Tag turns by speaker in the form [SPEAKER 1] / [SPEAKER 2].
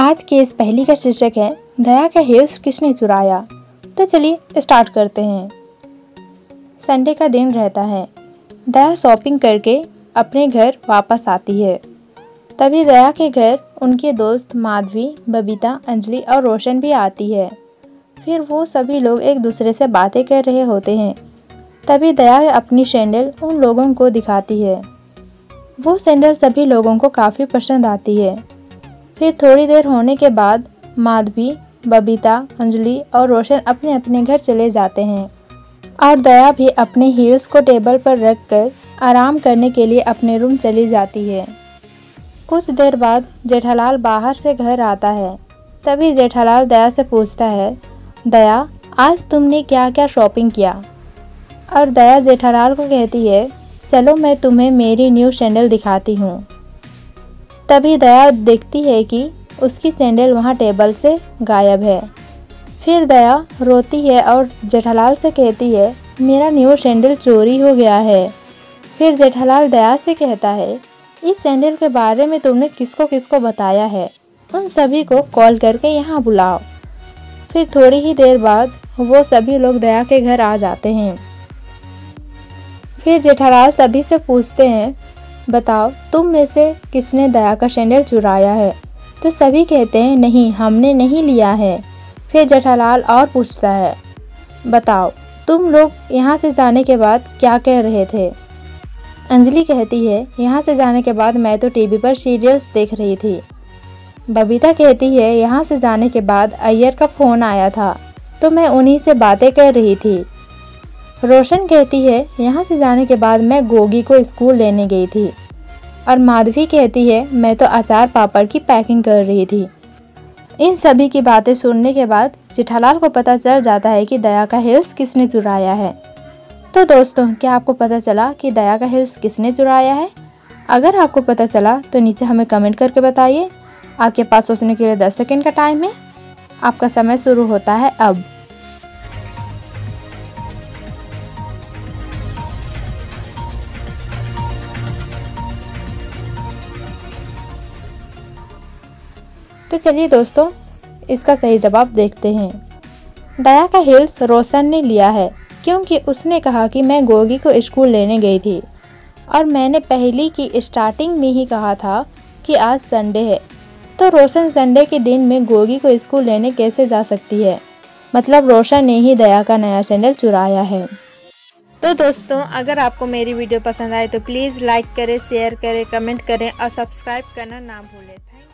[SPEAKER 1] आज के इस पहली का शीर्षक है, दया का हिल्स किसने चुराया? तो चलिए स्टार्ट करते हैं। संडे का दिन रहता है। दया शॉपिंग करके अपने घर वापस आती है। तभी दया के घर उनके दोस्त माधवी, बबीता, अंजलि और रोशन भी आती है। फिर वो सभी लोग एक दूसरे से बातें कर रहे होते हैं। तभी दया अपनी सैंडल उन लोगों को दिखाती है। वो सैंडल सभी लोगों को काफ़ी पसंद आती है। फिर थोड़ी देर होने के बाद, माधवी, बबीता, अंजलि और रोशन अपने अपने घर चले जाते हैं। और दया भी अपने हील्स को टेबल पर रख कर आराम करने के लिए अपने रूम चली जाती है। कुछ देर बाद, जेठालाल बाहर से घर आता है। तभी जेठालाल दया से पूछता है, दया, आज तुमने क्या क्या शॉपिंग किया? और दया जेठालाल को कहती है, चलो मैं तुम्हें मेरी न्यू सैंडल दिखाती हूँ। तभी दया देखती है कि उसकी सैंडल वहाँ टेबल से गायब है। फिर दया रोती है और जेठालाल से कहती है, मेरा न्यू सैंडल चोरी हो गया है। फिर जेठालाल दया से कहता है, इस सैंडल के बारे में तुमने किसको किसको बताया है? उन सभी को कॉल करके यहाँ बुलाओ। फिर थोड़ी ही देर बाद वो सभी लोग दया के घर आ जाते हैं। फिर जेठालाल सभी से पूछते हैं बताओ, तुम में से किसने दया का सैंडल चुराया है? तो सभी कहते हैं, नहीं, हमने नहीं लिया है। फिर जेठालाल और पूछता है, बताओ, तुम लोग यहाँ से जाने के बाद क्या कह रहे थे? अंजलि कहती है, यहाँ से जाने के बाद मैं तो टीवी पर सीरियल्स देख रही थी। बबीता कहती है, यहाँ से जाने के बाद अय्यर का फ़ोन आया था तो मैं उन्हीं से बातें कर रही थी। रोशन कहती है, यहाँ से जाने के बाद मैं गोगी को स्कूल लेने गई थी। और माधवी कहती है, मैं तो अचार पापड़ की पैकिंग कर रही थी। इन सभी की बातें सुनने के बाद चिठालाल को पता चल जाता है कि दया का हिल्स किसने चुराया है। तो दोस्तों, क्या आपको पता चला कि दया का हिल्स किसने चुराया है? अगर आपको पता चला तो नीचे हमें कमेंट करके बताइए। आपके पास सोचने के लिए 10 सेकंड का टाइम है। आपका समय शुरू होता है अब। तो चलिए दोस्तों, इसका सही जवाब देखते हैं। दया का हिल्स रोशन ने लिया है, क्योंकि उसने कहा कि मैं गोगी को स्कूल लेने गई थी। और मैंने पहली की स्टार्टिंग में ही कहा था कि आज संडे है तो रोशन संडे के दिन में गोगी को स्कूल लेने कैसे जा सकती है? मतलब रोशन ने ही दया का नया सैंडल चुराया है। तो दोस्तों, अगर आपको मेरी वीडियो पसंद आए तो प्लीज़ लाइक करें, शेयर करें, कमेंट करें और सब्सक्राइब करना ना भूलें। थैंक